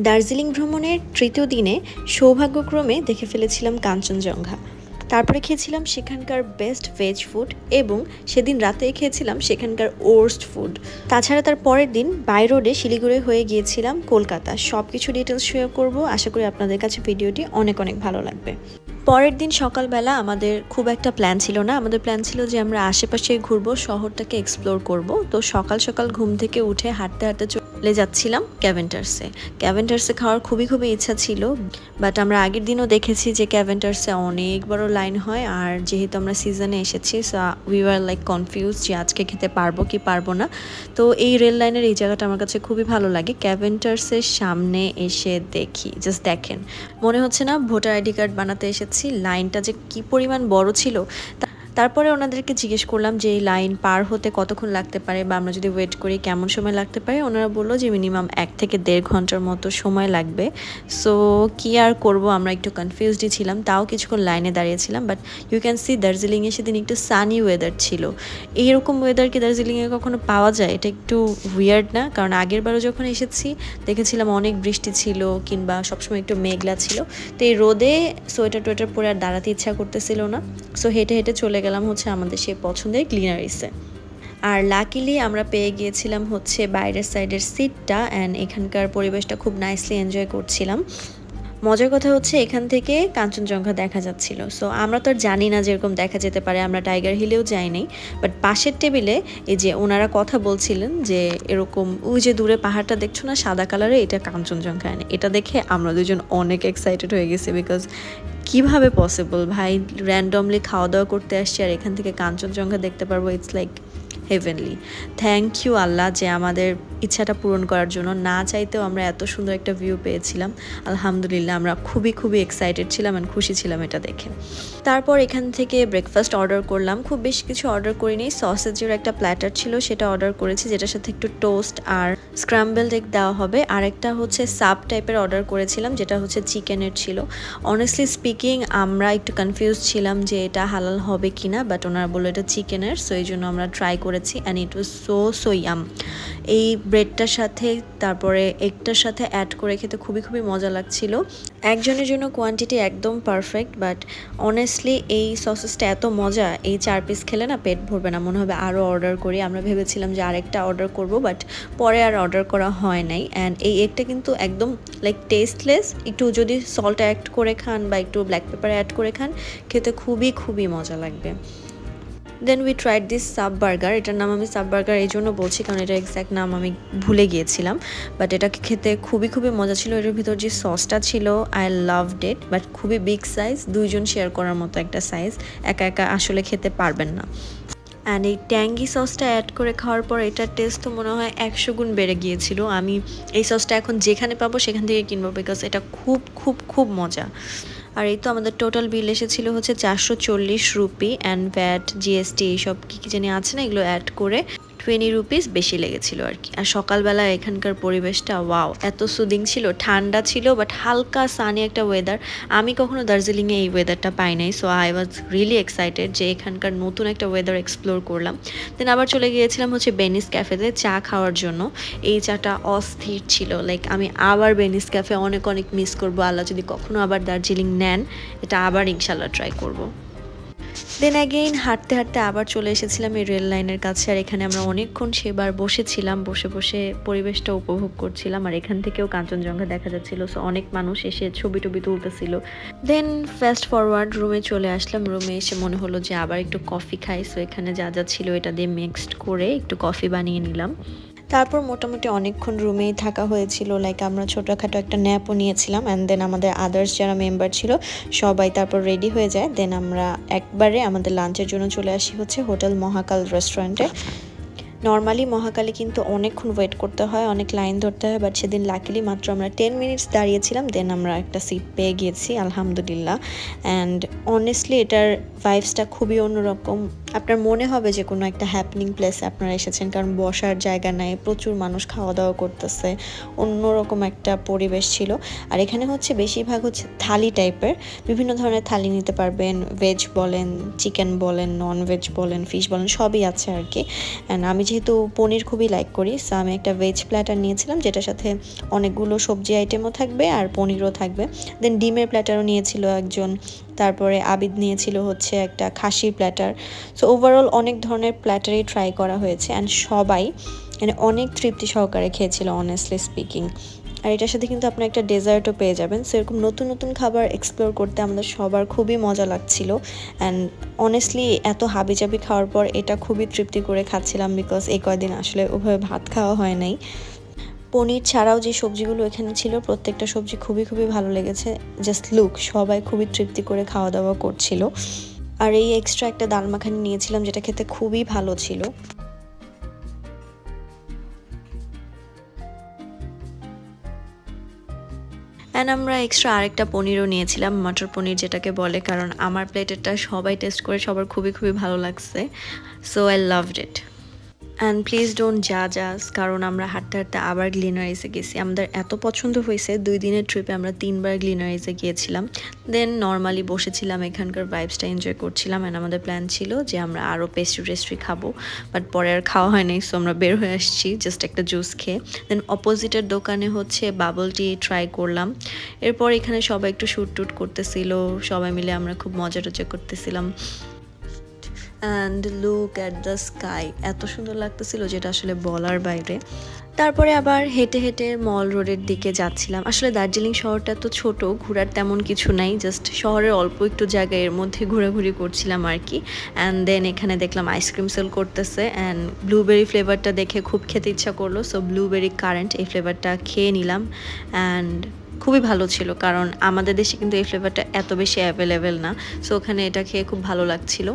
দার্জিলিং ভ্রমণের তৃতীয় দিনে সৌভাগ্যক্রমে দেখে ফেলেছিলাম কাঞ্চনজঙ্ঘা। তারপরে খেয়েছিলাম সেখানকার বেস্ট ভেজ ফুড এবং সেদিন রাতে খেয়েছিলাম সেখানকার ওর্স্ট ফুড। তাছাড়া তার পরের দিন বাই রোডে শিলিগুড়ি হয়ে গিয়েছিলাম কলকাতা। সব কিছু ডিটেলস শেয়ার করব। আশা করি আপনাদের কাছে ভিডিওটি অনেক অনেক ভালো লাগবে। পরের দিন সকালবেলা আমাদের খুব একটা প্ল্যান ছিল না। আমাদের প্ল্যান ছিল যে আমরা আশেপাশে ঘুরবো, শহরটাকে এক্সপ্লোর করব। তো সকাল সকাল ঘুম থেকে উঠে হাঁটতে হাঁটতে চলে যাচ্ছিলাম ক্যাভেন্টার্সে ক্যাভেন্টার্সে খাওয়ার খুবই খুবই ইচ্ছা ছিল বাট আমরা আগের দিনও দেখেছি যে ক্যাভেন্টার্সে অনেক বড় লাইন হয়, আর যেহেতু আমরা সিজনে এসেছি so we are like confuse যে আজকে খেতে পারব কি পারব না। তো এই রেল লাইনের এই জায়গাটা আমার কাছে খুবই ভালো লাগে। ক্যাভেন্টার্সের সামনে এসে দেখি জাস্ট দেখেন। মনে হচ্ছে না ভোটার আইডি কার্ড বানাতে এসেছি লাইনটা যে কি পরিমাণ বড় ছিল তারপরে ওনাদেরকে জিজ্ঞেস করলাম যে এই লাইন পার হতে কতক্ষণ লাগতে পারে বা আমরা যদি ওয়েট করি কেমন সময় লাগতে পারে, ওনারা বলল যে মিনিমাম এক থেকে দেড় ঘণ্টার মতো সময় লাগবে। সো কি আর করব আমরা একটু কনফিউজডই ছিলাম, তাও কিছুক্ষণ লাইনে দাঁড়িয়েছিলাম বাট ইউ ক্যান সি দার্জিলিংয়ে সেদিন একটু সানি ওয়েদার ছিল। এইরকম ওয়েদার কি দার্জিলিংয়ে কখনো পাওয়া যায়? এটা একটু উইয়ার্ড না? কারণ আগের বারও যখন এসেছি, দেখেছিলাম অনেক বৃষ্টি ছিল কিংবা সবসময় একটু মেঘলা ছিল। তো এই রোদে সোয়েটার টোয়েটার পরে আর দাঁড়াতে ইচ্ছা করতেছিল না। সো হেঁটে হেঁটে চলে গেলাম হচ্ছে আমাদের সেই পছন্দের ক্লিনারিসে আর লাকিলি আমরা পেয়ে গিয়েছিলাম হচ্ছে বাইরের সাইডের সিটটা অ্যান্ড এখানকার পরিবেশটা খুব নাইসলি এনজয় করছিলাম। মজার কথা হচ্ছে এখান থেকে কাঞ্চনজঙ্ঘা দেখা যাচ্ছিল। সো আমরা তো আর জানি না যেরকম দেখা যেতে পারে, আমরা টাইগার হিলেও যাই যাইনি। বাট পাশের টেবিলে এই যে ওনারা কথা বলছিলেন যে এরকম, ওই যে দূরে পাহাড়টা দেখছ না, সাদা কালারে, এটা কাঞ্চনজঙ্ঘা এটা দেখে আমরা দুজন অনেক এক্সাইটেড হয়ে গেছি বিকজ কীভাবে পসিবল ভাই র্যান্ডমলি খাওয়া দাওয়া করতে আসছি আর এখান থেকে কাঞ্চনজঙ্ঘা দেখতে পারব it's like heavenly thank you আল্লাহ, যে আমাদের ইচ্ছাটা পূরণ করার জন্য। না চাইতেও আমরা এত সুন্দর একটা ভিউ পেয়েছিলাম। আলহামদুলিল্লাহ, আমরা খুবই খুবই এক্সাইটেড ছিলাম অ্যান্ড খুশি ছিলাম এটা দেখে। তারপর এখান থেকে ব্রেকফাস্ট অর্ডার করলাম। খুব বেশি কিছু অর্ডার করিনি। সসেজের একটা প্ল্যাটার ছিল, সেটা অর্ডার করেছি, যেটার সাথে একটু টোস্ট আর স্ক্রাম্বেল এগ দেওয়া হবে। আর একটা হচ্ছে সাব টাইপের অর্ডার করেছিলাম, যেটা হচ্ছে চিকেনের ছিল। অনেস্টলি স্পিকিং আমরা একটু কনফিউজ ছিলাম যে এটা হালাল হবে কি না বাট ওনারা বলল এটা চিকেনের সো এই জন্য আমরা ট্রাই করেছি and it was so so yum এই ব্রেডটার সাথে, তারপরে এগটার সাথে অ্যাড করে খেতে খুবই খুবই মজা লাগছিল। একজনের জন্য কোয়ান্টিটি একদম পারফেক্ট বাট অনেস্টলি এই সসেসটা এত মজা, এই চার পিস খেলে না পেট ভরবে না, মনে হবে আরও অর্ডার করি। আমরা ভেবেছিলাম যে আরেকটা অর্ডার করব বাট পরে আর অর্ডার করা হয় নাই। অ্যান্ড এই এগটা কিন্তু একদম লাইক টেস্টলেস একটু যদি সল্ট অ্যাড করে খান বা একটু ব্ল্যাক পেপার অ্যাড করে খান, খেতে খুবই খুবই মজা লাগবে। Then we tried this sub burger এটার নাম আমি সাব বার্গার এই জন্য বলছি কারণ এটা এক্স্যাক্ট নাম আমি ভুলে গিয়েছিলাম। বাট এটাকে খেতে খুবই খুবই মজা ছিল। এটার ভিতর যে সসটা ছিল আই লাভ ডেট বাট খুবই বিগ সাইজ দুইজন শেয়ার করার মতো একটা সাইজ একা একা আসলে খেতে পারবেন না। অ্যান্ড এই ট্যাঙ্গি সসটা অ্যাড করে খাওয়ার পর এটার টেস্ট তো মনে হয় একশো গুণ বেড়ে গিয়েছিল। আমি এই সসটা এখন যেখানে পাবো সেখান থেকে কিনবো বিকজ এটা খুব খুব খুব মজা। আর এই তো আমাদের টোটাল বিল এসেছিল হচ্ছে চারশো চল্লিশ রুপি অ্যান্ড ভ্যাট জিএসটি এইসব কী কী জানি আছে না এগুলো অ্যাড করে। টোয়েন্টি রুপিস বেশি লেগেছিল আর কি। আর সকালবেলা এখানকার পরিবেশটা ওয়াও এত সুদিং ছিল। ঠান্ডা ছিল বাট হালকা সানি একটা ওয়েদার আমি কখনো দার্জিলিংয়ে এই ওয়েদারটা পাই নাই so I was really excited যে এখানকার নতুন একটা ওয়েদার এক্সপ্লোর করলাম। দেন আবার চলে গিয়েছিলাম হচ্ছে বেনিস ক্যাফেতে চা খাওয়ার জন্য। এই চাটা অস্থির ছিল লাইক আমি আবার বেনিস ক্যাফে অনেক অনেক মিস করব। আল্লাহ যদি কখনো আবার দার্জিলিং নেন, এটা আবার ইনশাল্লাহ ট্রাই করব। দেন অ্যাগেইন হাঁটতে হাঁটতে আবার চলে এসেছিলাম এই রেল লাইনের কাছে, আর এখানে আমরা অনেকক্ষণ সেবার বসেছিলাম, বসে বসে পরিবেশটা উপভোগ করছিলাম, আর এখান থেকেও কাঞ্চনজঙ্ঘা দেখা যাচ্ছিল। সো অনেক মানুষ এসে ছবি টবি তুলতেছিল। দেন ফাস্ট ফরওয়ার্ড রুমে চলে আসলাম। রুমে এসে মনে হলো যে আবার একটু কফি খাই। সো এখানে যা যা ছিল এটা দিয়ে মিক্সড করে একটু কফি বানিয়ে নিলাম। তারপর মোটামুটি অনেকক্ষণ রুমেই থাকা হয়েছিল। লাইক আমরা ছোটোখাটো একটা ন্যাপও নিয়েছিলাম অ্যান্ড দেন আমাদের আদার্স যারা মেম্বার ছিল, সবাই তারপর রেডি হয়ে যায়। দেন আমরা একবারে আমাদের লাঞ্চের জন্য চলে আসি হচ্ছে হোটেল মহাকাল রেস্টুরেন্টে নর্মালি মহাকালে কিন্তু অনেকক্ষণ ওয়েট করতে হয়, অনেক লাইন ধরতে হয় বাট সেদিন লাকিলি মাত্র আমরা টেন মিনিটস দাঁড়িয়েছিলাম দেন আমরা একটা সিট পেয়ে গিয়েছি, আলহামদুলিল্লাহ। অ্যান্ড অনেস্টলি এটার ভাইবসটা খুবই অন্যরকম। আপনার মনে হবে যে কোনো একটা হ্যাপনিং প্লেসে আপনারা এসেছেন, কারণ বসার জায়গা নাই, প্রচুর মানুষ খাওয়া দাওয়া করতেছে, অন্যরকম একটা পরিবেশ ছিল। আর এখানে হচ্ছে বেশিরভাগ হচ্ছে থালি টাইপের বিভিন্ন ধরনের থালি নিতে পারবেন ভেজ বলেন চিকেন বলেন নন ভেজ বলেন ফিশ বলেন, সবই আছে আর কি অ্যান্ড আমি যেহেতু পনির খুবই লাইক করি সো আমি একটা ভেজ প্ল্যাটার নিয়েছিলাম, যেটার সাথে অনেকগুলো সবজি আইটেমও থাকবে আর পনিরও থাকবে। দেন ডিমের প্ল্যাটারও নিয়েছিল একজন তারপরে আবিদ নিয়েছিল হচ্ছে একটা খাসির প্ল্যাটার সো ওভারঅল অনেক ধরনের প্ল্যাটারই ট্রাই করা হয়েছে অ্যান্ড সবাই মানে অনেক তৃপ্তি সহকারে খেয়েছিল অনেস্টলি স্পিকিং আর এটার সাথে কিন্তু আপনি একটা ডেজার্টও পেয়ে যাবেন। সেরকম নতুন নতুন খাবার এক্সপ্লোর করতে আমাদের সবার খুবই মজা লাগছিল। অ্যান্ড অনেস্টলি এত হাবিজাবি খাওয়ার পর এটা খুবই তৃপ্তি করে খাচ্ছিলাম বিকজ এই কয়দিন আসলে ওভাবে ভাত খাওয়া হয় নাই। পনির ছাড়াও যে সবজিগুলো এখানে ছিল, প্রত্যেকটা সবজি খুবই খুবই ভালো লেগেছে। জাস্ট লুক সবাই খুবই তৃপ্তি করে খাওয়া দাওয়া করছিল। আর এই এক্সট্রা একটা দাল মাখানি নিয়েছিলাম, যেটা খেতে খুবই ভালো ছিল। অ্যান্ড আমরা এক্সট্রা আরেকটা পনিরও নিয়েছিলাম, মটর পনির যেটাকে বলে, কারণ আমার প্লেটেরটা সবাই টেস্ট করে, সবার খুবই খুবই ভালো লাগছে। So I loved it and please don't যা যাস কারণ আমরা হাঁটতে হাঁটতে আবার গ্লিনারিসে গেছি। আমাদের এত পছন্দ হয়েছে, দুই দিনের ট্রিপে আমরা তিনবার গ্লিনারিসে গিয়েছিলাম। দেন নর্মালি বসেছিলাম, এখানকার ভাইবসটা এনজয় করছিলাম। অ্যান্ড আমাদের প্ল্যান ছিল যে আমরা আরও পেস্ট্রি টেস্ট্রি খাব। বাট পরে আর খাওয়া হয়নি সো আমরা বের হয়ে আসছি জাস্ট একটা জুস খেয়ে। দেন অপোজিটের দোকানে হচ্ছে বাবল টি ট্রাই করলাম। এরপর এখানে সবাই একটু শ্যুট টুট করতেছিল, সবাই মিলে আমরা খুব মজা টজা করতেছিলাম। And look at the sky এত সুন্দর লাগতেছিল যেটা আসলে বলার বাইরে। তারপরে আবার হেঁটে হেঁটে মল রোডের দিকে যাচ্ছিলাম। আসলে দার্জিলিং শহরটা তো ছোট, ঘোরার তেমন কিছু নাই। জাস্ট শহরের অল্প একটু জায়গায় এর মধ্যে ঘোরাঘুরি করছিলাম আর কি। অ্যান্ড দেন এখানে দেখলাম আইসক্রিম সেল করতেছে অ্যান্ড ব্লুবেরি ফ্লেভারটা দেখে খুব খেতে ইচ্ছা করল। সো ব্লুবেরি কারেন্ট এই ফ্লেভারটা খেয়ে নিলাম। অ্যান্ড খুবই ভালো ছিল কারণ আমাদের দেশে কিন্তু এই ফ্লেভারটা এত বেশি অ্যাভেলেবেল না। সো ওখানে এটা খেয়ে খুব ভালো লাগছিল।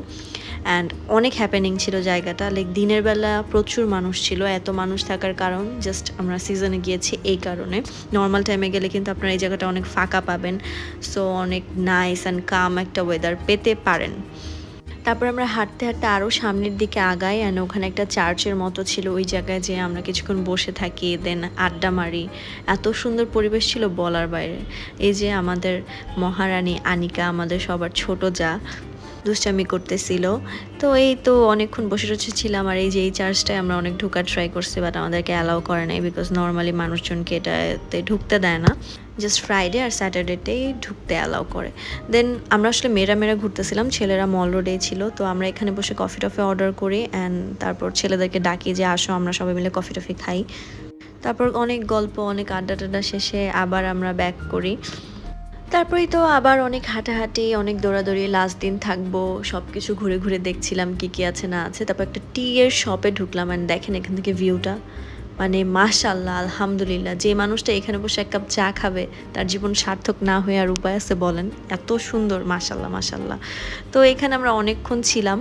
অ্যান্ড অনেক হ্যাপেনিং ছিল জায়গাটা। লাইক দিনের বেলা প্রচুর মানুষ ছিল। এত মানুষ থাকার কারণ জাস্ট আমরা সিজনে গিয়েছি এই কারণে। নর্মাল টাইমে গেলে কিন্তু আপনারা এই জায়গাটা অনেক ফাঁকা পাবেন। সো অনেক নাইস অ্যান্ড কাম একটা ওয়েদার পেতে পারেন। তারপর আমরা হাঁটতে হাঁটতে আরও সামনের দিকে আগাই অ্যান্ড ওখানে একটা চার্চের মতো ছিল ওই জায়গায় যে আমরা কিছুক্ষণ বসে থাকি দেন আড্ডা মারি। এত সুন্দর পরিবেশ ছিল বলার বাইরে। এই যে আমাদের মহারানী আনিকা, আমাদের সবার ছোট যা দুষ্টামি করতেছিল। তো এই তো অনেকক্ষণ বসে রয়েছে ছিলাম আর এই যে এই চার্জটায় আমরা অনেক ঢোকার ট্রাই করছি বাট আমাদেরকে অ্যালাউ করে নাই বিকজ নর্মালি মানুষজনকে এটাতে ঢুকতে দেয় না। জাস্ট ফ্রাইডে আর স্যাটারডেতেই ঢুকতে অ্যালাউ করে। দেন আমরা আসলে মেয়েরা মেরা ঘুরতেছিলাম, ছেলেরা মল রোডেই ছিল, তো আমরা এখানে বসে কফি টফি অর্ডার করি অ্যান্ড তারপর ছেলেদেরকে ডাকি যে, আসো, আমরা সবাই মিলে কফি টফি খাই। তারপর অনেক গল্প, অনেক আড্ডা টাড্ডা শেষে আবার আমরা ব্যাক করি। তারপরেই তো আবার অনেক হাঁটাহাঁটি, অনেক দৌড়াদৌড়ি লাস্ট দিন থাকব সব কিছু ঘুরে ঘুরে দেখছিলাম কি কি আছে না আছে। তারপর একটা টি এর শপে ঢুকলাম অ্যান্ড দেখেন এখান থেকে ভিউটা মানে মাশাল্লাহ আলহামদুলিল্লাহ, যে মানুষটা এখানে বসে এক কাপ চা খাবে, তার জীবন সার্থক না হয়ে আর উপায় আছে বলেন। এত সুন্দর মাশাল্লাহ মাশাল্লাহ তো এখানে আমরা অনেকক্ষণ ছিলাম,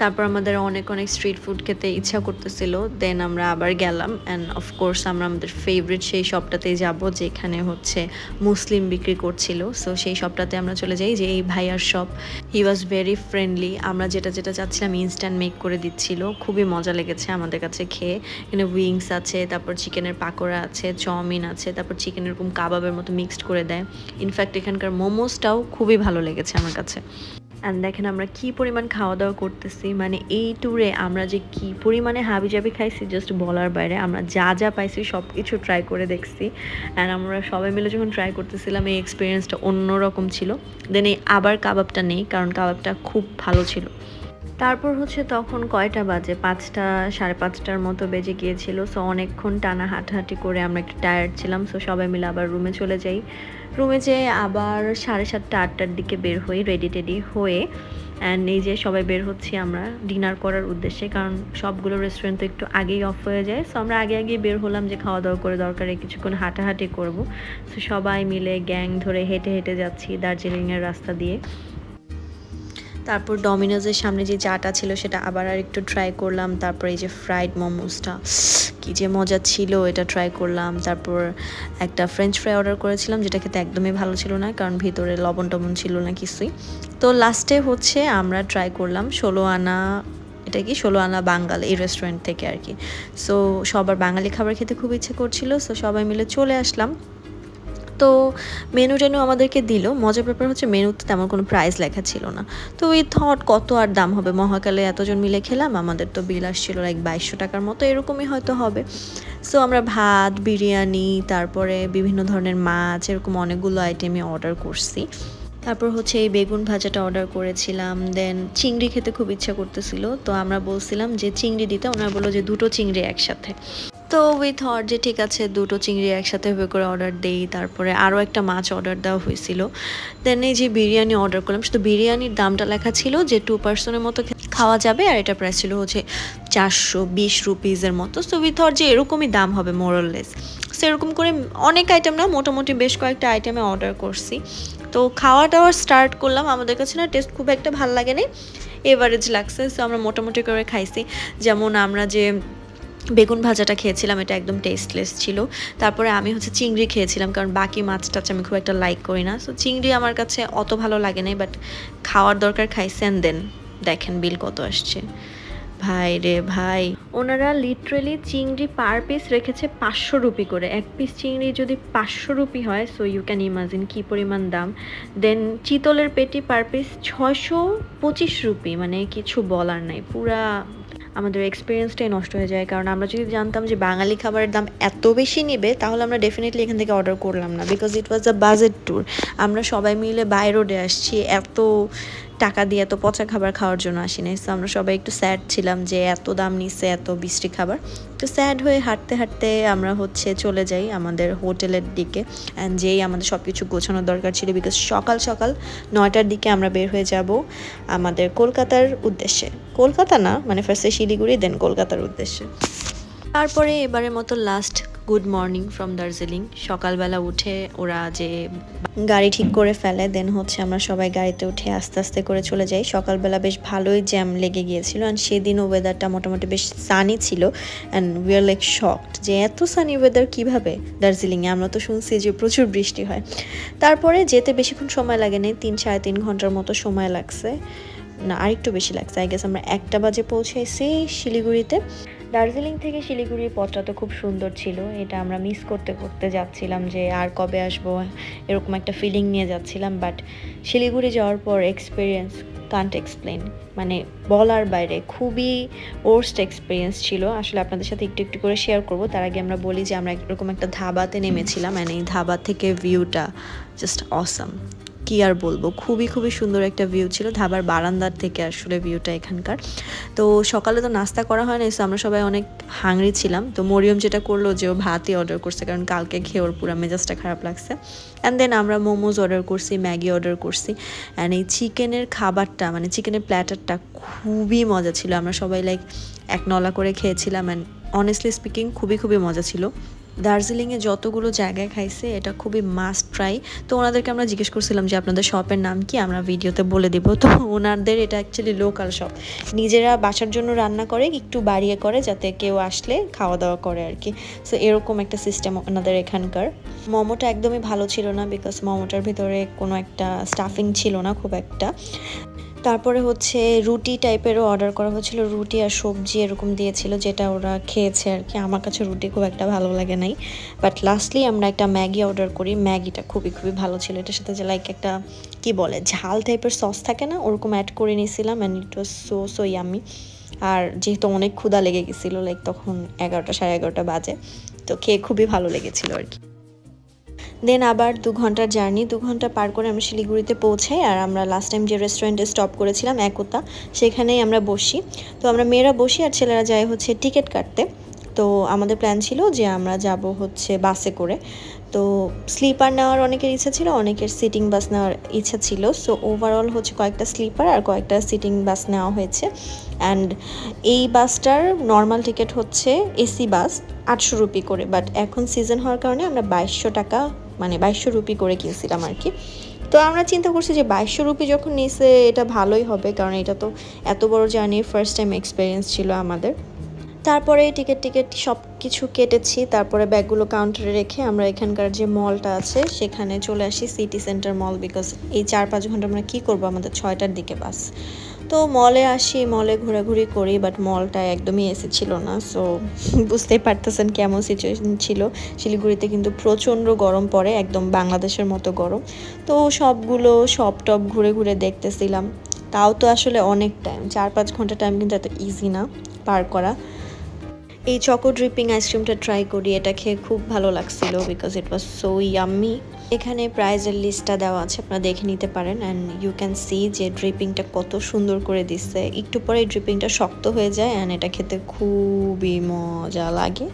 তারপর আমাদের অনেক অনেক স্ট্রিট ফুড খেতে ইচ্ছা করতেছিল। দেন আমরা আবার গেলাম অ্যান্ড অফকোর্স আমরা আমাদের ফেভারিট সেই শপটাতেই যাব, যেখানে হচ্ছে মুসলিম বিক্রি করছিল। সো সেই শপটাতে আমরা চলে যাই, যে এই ভাইয়ার shop he was very friendly আমরা যেটা যেটা চাচ্ছিলাম ইনস্ট্যান্ট মেক করে দিচ্ছিল। খুবই মজা লেগেছে আমাদের কাছে খেয়ে। এখানে উইংস আছে আছে, তারপর চিকেনের পাকোড়া আছে, চাউমিন আছে, তারপর চিকেন এরকম কাবাবের মতো মিক্সড করে দেয়। ইনফ্যাক্ট এখানকার মোমোসটাও খুবই ভালো লেগেছে আমার কাছে। অ্যান্ড দেখেন আমরা কি পরিমাণ খাওয়া দাওয়া করতেছি মানে এই ট্যুরে আমরা যে কি পরিমাণে হাবি জাবি খাইছি জাস্ট বলার বাইরে, আমরা যা যা পাইছি সব কিছু ট্রাই করে দেখছি। অ্যান্ড আমরা সবাই মিলে যখন ট্রাই করতেছিলাম, এই এক্সপিরিয়েন্সটা অন্যরকম ছিল। দেন এই আবার কাবাবটা নেই, কারণ কাবাবটা খুব ভালো ছিল। তারপর হচ্ছে তখন কয়টা বাজে? পাঁচটা, সাড়ে পাঁচটার মতো বেজে গিয়েছিল। সো অনেকক্ষণ টানা হাঁটাহাঁটি করে আমরা একটু টায়ার্ড ছিলাম। সো সবাই মিলে আবার রুমে চলে যাই। রুমে যেয়ে আবার সাড়ে সাতটা, আটটার দিকে বের হই রেডি টেডি হয়ে। অ্যান্ড এই যে সবাই বের হচ্ছি আমরা ডিনার করার উদ্দেশ্যে, কারণ সবগুলো রেস্টুরেন্ট তো একটু আগেই অফ হয়ে যায়। সো আমরা আগে আগে বের হলাম যে খাওয়া দাওয়া করে দরকারে কিছুক্ষণ হাঁটাহাঁটি করব। সো সবাই মিলে গ্যাং ধরে হেঁটে হেঁটে যাচ্ছি দার্জিলিংয়ের রাস্তা দিয়ে। তারপর ডমিনোজের সামনে যে চাটা ছিল সেটা আবার আর একটু ট্রাই করলাম। তারপর এই যে ফ্রাইড মোমোসটা কি যে মজা ছিল, এটা ট্রাই করলাম। তারপর একটা ফ্রেঞ্চ ফ্রাই অর্ডার করেছিলাম, যেটা খেতে একদমই ভালো ছিল না, কারণ ভিতরে লবণ টবণ ছিল না কিছুই। তো লাস্টে হচ্ছে আমরা ট্রাই করলাম ষোলো আনা এটা কি? ষোলো আনা বাঙ্গাল এই রেস্টুরেন্ট থেকে আর কি। সো সবার বাঙালি খাবার খেতে খুব ইচ্ছে করছিল সো সবাই মিলে চলে আসলাম। তো মেনু টেনু আমাদেরকে দিল। মজার ব্যাপার হচ্ছে মেনুতে তেমন কোনো প্রাইস লেখা ছিল না। তো ওই থট কত আর দাম হবে? মহাকালে এতজন মিলে খেলাম, আমাদের তো বিল আসছিল লাইক বাইশশো টাকার মতো, এরকমই হয়তো হবে। সো আমরা ভাত, বিরিয়ানি, তারপরে বিভিন্ন ধরনের মাছ, এরকম অনেকগুলো আইটেমই অর্ডার করছি। তারপর হচ্ছে এই বেগুন ভাজাটা অর্ডার করেছিলাম। দেন চিংড়ি খেতে খুব ইচ্ছা করতেছিল। তো আমরা বলছিলাম যে চিংড়ি দিতে, ওনারা বলল যে দুটো চিংড়ি একসাথে। তো উই থট যে ঠিক আছে, দুটো চিংড়ি একসাথে হয়ে করে অর্ডার দেই, তারপরে আরও একটা মাছ অর্ডার দেওয়া হয়েছিল। দেন এই যে বিরিয়ানি অর্ডার করলাম, শুধু বিরিয়ানির দামটা লেখা ছিল যে টু পার্সনের মতো খাওয়া যাবে, আর এটা প্রাইস ছিল হচ্ছে চারশো বিশ রুপিজের মতো। সো উই থট যে এরকমই দাম হবে মোরললেস সো এরকম করে অনেক আইটেম না, মোটামুটি বেশ কয়েকটা আইটেমে অর্ডার করছি। তো খাওয়া দাওয়া স্টার্ট করলাম, আমাদের কাছে না টেস্ট খুব একটা ভালো লাগে না এভারেজ লাগছে সো আমরা মোটামুটি করে খাইছি। যেমন আমরা যে বেগুন ভাজাটা খেয়েছিলাম, এটা একদম টেস্টলেস ছিল। তারপরে আমি হচ্ছে চিংড়ি খেয়েছিলাম, কারণ বাকি মাছ টাছ আমি খুব একটা লাইক করি না। সো চিংড়ি আমার কাছে অত ভালো লাগে নাই বাট খাওয়ার দরকার খাইছি অ্যান্ড দেন। দেখেন বিল কত আসছে। ভাই রে ভাই। ওনারা লিটারেলি চিংড়ি পার পিস রেখেছে পাঁচশো রুপি করে। এক পিস চিংড়ি যদি পাঁচশো রুপি হয় সো ইউ ক্যান ইমাজিন কী পরিমাণ দাম। দেন চিতলের পেটি পার পিস ছয়শো পঁচিশ রুপি মানে কিছু বলার নাই। পুরা আমাদের এক্সপিরিয়েন্সটাই নষ্ট হয়ে যায়। কারণ আমরা যদি জানতাম যে বাঙালি খাবারের দাম এত বেশি নেবে, তাহলে আমরা ডেফিনেটলি এখান থেকে অর্ডার করলাম না। Because it was a budget tour আমরা সবাই মিলে বাই রোডে আসছি, এত টাকা দিয়ে এত পচা খাবার খাওয়ার জন্য আসি নাই সো আমরা সবাই একটু স্যাড ছিলাম যে এত দাম নিচ্ছে এত বৃষ্টি খাবার। তো স্যাড হয়ে হাঁটতে হাঁটতে আমরা হচ্ছে চলে যাই আমাদের হোটেলের দিকে। অ্যান্ড যেই আমাদের সব কিছু গোছানোর দরকার ছিল বিকজ সকাল সকাল নয়টার দিকে আমরা বের হয়ে যাব আমাদের কলকাতার উদ্দেশ্যে। কলকাতা না মানে ফার্স্টে শিলিগুড়ি দেন কলকাতার উদ্দেশ্যে। তারপরে এবারের মতো last good morning from Darjeeling সকালবেলা উঠে ওরা যে গাড়ি ঠিক করে ফেলে দেন হচ্ছে আমরা সবাই গাড়িতে উঠে আস্তে আস্তে করে চলে যাই। সকালবেলা বেশ ভালোই জ্যাম লেগে গিয়েছিল অ্যান্ড সেদিনও ওয়েদারটা মোটামুটি বেশ সানি ছিল and we are like shocked যে এত সানি ওয়েদার কীভাবে দার্জিলিংয়ে আমরা তো শুনছি যে প্রচুর বৃষ্টি হয়। তারপরে যেতে বেশিক্ষণ সময় লাগে নেই, তিন সাড়ে তিন ঘণ্টার মতো সময় লাগছে। না, আরেকটু বেশি লাগছে। আই গেস আমরা একটা বাজে পৌঁছেছি শিলিগুড়িতে। দার্জিলিং থেকে শিলিগুড়ির পথটা তো খুব সুন্দর ছিল। এটা আমরা মিস করতে করতে যাচ্ছিলাম যে আর কবে আসব, এরকম একটা ফিলিং নিয়ে যাচ্ছিলাম। বাট শিলিগুড়ি যাওয়ার পর এক্সপিরিয়েন্স কান্ট এক্সপ্লেন মানে বলার বাইরে খুবই ওর্স্ট এক্সপিরিয়েন্স ছিল। আসলে আপনাদের সাথে একটু একটু করে শেয়ার করব। তার আগে আমরা বলি যে আমরা এরকম একটা ধাবাতে নেমেছিলাম। অ্যান্ড এই ধাবা থেকে ভিউটা জাস্ট অসাম কি আর বলব? খুবই খুবই সুন্দর একটা ভিউ ছিল। ধাবার বারান্দার থেকে আসলে ভিউটা এখানকার। তো সকালে তো নাস্তা করা হয় না সো আমরা সবাই অনেক হাংরি ছিলাম। তো মরিয়ম যেটা করল যে ও ভাতই অর্ডার করছে, কারণ কালকে খেয়ে ওর পুরো মেজাজটা খারাপ লাগছে। অ্যান্ড দেন আমরা মোমোজ অর্ডার করছি, ম্যাগি অর্ডার করছি। অ্যান্ড এই চিকেনের খাবারটা মানে চিকেনের প্ল্যাটারটা খুবই মজা ছিল। আমরা সবাই লাইক এক নলা করে খেয়েছিলাম। অ্যান্ড অনেস্টলি স্পিকিং খুবই খুবই মজা ছিল। দার্জিলিংয়ে যতগুলো জায়গায় খাইছে, এটা খুবই মাস্ট ট্রাই তো ওনাদেরকে আমরা জিজ্ঞেস করছিলাম যে, আপনাদের শপের নাম কি? আমরা ভিডিওতে বলে দিব। তো ওনাদের এটা অ্যাকচুয়ালি লোকাল শপ নিজেরা বাসার জন্য রান্না করে, একটু বাড়িয়ে করে, যাতে কেউ আসলে খাওয়া দাওয়া করে আর কি। সো এরকম একটা সিস্টেম ওনাদের এখানকার। মোমোটা একদমই ভালো ছিল না বিকজ মোমোটার ভিতরে কোনো একটা স্টাফিং ছিল না, খুব একটা। তারপরে হচ্ছে রুটি টাইপেরও অর্ডার করা হয়েছিল। রুটি আর সবজি এরকম দিয়েছিল যেটা ওরা খেয়েছে আর কি। আমার কাছে রুটি খুব একটা ভালো লাগে নাই। বাট লাস্টলি আমরা একটা ম্যাগি অর্ডার করি। ম্যাগিটা খুবই খুবই ভালো ছিল। এটার সাথে যে লাইক একটা, কি বলে, ঝাল টাইপের সস থাকে না? ওরকম অ্যাড করে নিয়েছিলাম and it was so so yummy আর যেহেতু অনেক ক্ষুদা লেগে গেছিল লাইক তখন এগারোটা, সাড়ে এগারোটা বাজে, তো খেয়ে খুবই ভালো লেগেছিলো আর কি। দেন আবার দু ঘণ্টার জার্নি, দু ঘণ্টা পার করে আমরা শিলিগুড়িতে পৌঁছাই আর আমরা লাস্ট টাইম যে রেস্টুরেন্টে স্টপ করেছিলাম একতা, সেখানেই আমরা বসি। তো আমরা মেয়েরা বসি আর ছেলেরা যায় হচ্ছে টিকিট কাটতে। তো আমাদের প্ল্যান ছিল যে আমরা যাব হচ্ছে বাসে করে। তো স্লিপার নেওয়ার অনেকের ইচ্ছা ছিল, অনেকের সিটিং বাস নেওয়ার ইচ্ছা ছিল। সো ওভারঅল হচ্ছে কয়েকটা স্লিপার আর কয়েকটা সিটিং বাস নেওয়া হয়েছে। অ্যান্ড এই বাসটার নর্মাল টিকিট হচ্ছে এসি বাস আটশো রুপি করে। বাট এখন সিজন হওয়ার কারণে আমরা বাইশশো টাকা মানে বাইশশো রুপি করে কিনছিলাম আর কি। তো আমরা চিন্তা করছি যে বাইশশো রুপি যখন নিছে, এটা ভালোই হবে, কারণ এটা তো এত বড় জার্নির ফার্স্ট টাইম এক্সপিরিয়েন্স ছিল আমাদের। তারপরে টিকিট টিকিট সব কিছু কেটেছি, তারপরে ব্যাগগুলো কাউন্টারে রেখে আমরা এখানকার যে মলটা আছে, সেখানে চলে আসি সিটি সেন্টার মল বিকজ এই চার পাঁচ ঘণ্টা আমরা কী করব আমাদের ছয়টার দিকে বাস তো মলে আসি, মলে ঘোরাঘুরি করি বাট মলটা একদমই এসি ছিল না সো বুঝতেই পারতেছেন কেমন সিচুয়েশন ছিল। শিলিগুড়িতে কিন্তু প্রচণ্ড গরম পড়ে, একদম বাংলাদেশের মতো গরম। তো সবগুলো সব টপ ঘুরে ঘুরে দেখতেছিলাম। তাও তো আসলে অনেক টাইম চার পাঁচ ঘণ্টা টাইম কিন্তু এত ইজি না পার করা। এই চকো ড্রিপিং আইসক্রিমটা ট্রাই করি, এটা খেয়ে খুব ভালো লাগছিল because it was so yummy এখানে প্রাইজের লিস্টটা দেওয়া আছে, আপনারা দেখে নিতে পারেন অ্যান্ড ইউ ক্যান সি যে ড্রিপিংটা কত সুন্দর করে দিচ্ছে। একটু পরে ড্রিপিংটা শক্ত হয়ে যায় অ্যান্ড এটা খেতে খুবই মজা লাগে।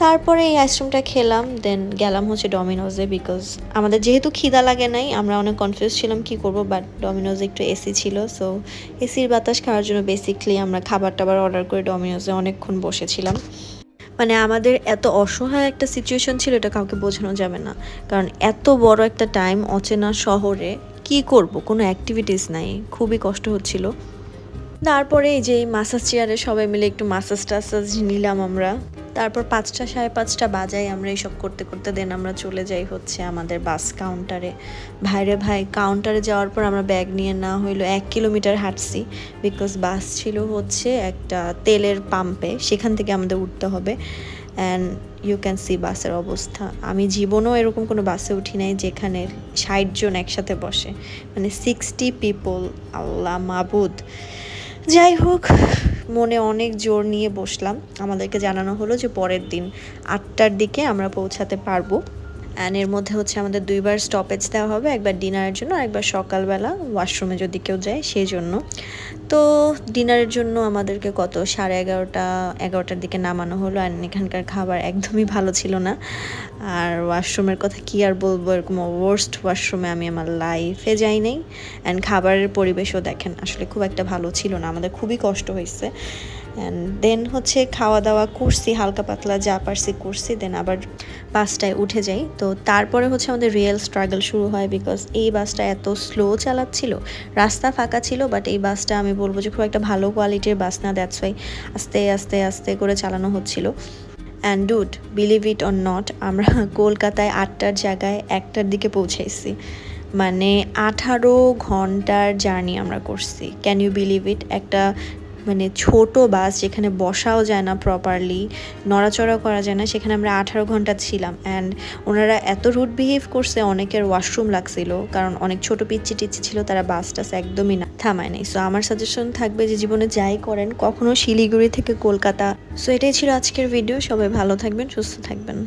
তারপরে এই আইসক্রিমটা খেলাম দেন গেলাম হচ্ছে ডমিনোজে বিকজ আমাদের যেহেতু খিদা লাগে নাই, আমরা অনেক কনফিউজ ছিলাম কি করব বাট ডমিনোজে একটু এসি ছিল সো এসির বাতাস খাওয়ার জন্য বেসিকলি আমরা খাবার টাবার অর্ডার করে ডমিনোজে অনেকক্ষণ বসেছিলাম। মানে আমাদের এত অসহায় একটা সিচুয়েশন ছিল, এটা কাউকে বোঝানো যাবে না। কারণ এত বড় একটা টাইম অচেনা শহরে কি করব? কোনো অ্যাক্টিভিটিস নাই, খুবই কষ্ট হচ্ছিল। তারপরে এই যে মাসাজ চেয়ারে সবাই মিলে একটু মাসাজ টাসাজ নিলাম আমরা। তারপর পাঁচটা সাড়ে পাঁচটা বাজাই আমরা এইসব করতে করতে দেন আমরা চলে যাই হচ্ছে আমাদের বাস কাউন্টারে ভাইরে ভাই কাউন্টারে যাওয়ার পর আমরা ব্যাগ নিয়ে না হইল এক কিলোমিটার হাঁটছি বিকজ বাস ছিল হচ্ছে একটা তেলের পাম্পে সেখান থেকে আমাদের উঠতে হবে। অ্যান্ড ইউ ক্যান সি বাসের অবস্থা। আমি জীবনেও এরকম কোনো বাসে উঠি নাই যেখানে ষাটজন একসাথে বসে। মানে সিক্সটি পিপল আল্লাহ মাবুদ। যাই হোক, মনে অনেক জোর নিয়ে বসলাম। আমাদেরকে জানানো হলো যে পরের দিন আটটার দিকে আমরা পৌঁছাতে পারব। অ্যান্ড এর মধ্যে হচ্ছে আমাদের দুইবার স্টপেজ দেওয়া হবে, একবার ডিনারের জন্য একবার সকালবেলা ওয়াশরুমে যদি কেউ যায়, সেই জন্য। তো ডিনারের জন্য আমাদেরকে কত? সাড়ে এগারোটা, এগারোটার দিকে নামানো হলো আর এখানকার খাবার একদমই ভালো ছিল না। আর ওয়াশরুমের কথা কি আর বলব? এরকম ওয়ার্স্ট ওয়াশরুমে আমি আমার লাইফে যাই নাই। অ্যান্ড খাবারের পরিবেশও দেখেন, আসলে খুব একটা ভালো ছিল না। আমাদের খুবই কষ্ট হয়েছে। দেন হচ্ছে খাওয়া দাওয়া করছি, হালকা পাতলা যা পারছি করছি দেন আবার বাসটায় উঠে যাই। তো তারপরে হচ্ছে আমাদের রিয়েল স্ট্রাগল শুরু হয় বিকজ এই বাসটা এত স্লো চালাচ্ছিল, রাস্তা ফাঁকা ছিল বাট এই বাসটা আমি বলব যে খুব একটা ভালো কোয়ালিটির বাস না দ্যাটস ওয়াই আস্তে আস্তে আস্তে করে চালানো হচ্ছিল। And dude believe it or not আমরা কলকাতায় আটটার জায়গায় একটার দিকে পৌঁছাইছি। মানে আঠারো ঘণ্টার জার্নি আমরা করছি। ক্যান ইউ বিলিভ ইট একটা মানে ছোট বাস যেখানে বসাও যায় না প্রপারলি নড়াচড়া করা যায় না, সেখানে আমরা আঠারো ঘণ্টা ছিলাম। অ্যান্ড ওনারা এত রুট বিহেভ করছে, অনেকের ওয়াশরুম লাগছিল, কারণ অনেক ছোট পিচ্ছি টিচ্ছি ছিল, তারা বাস টাস একদমই না, থামায় নাই। সো আমার সাজেশন থাকবে যে জীবনে যাই করেন, কখনো শিলিগুড়ি থেকে কলকাতা। সো এটাই ছিল আজকের ভিডিও সবাই ভালো থাকবেন, সুস্থ থাকবেন।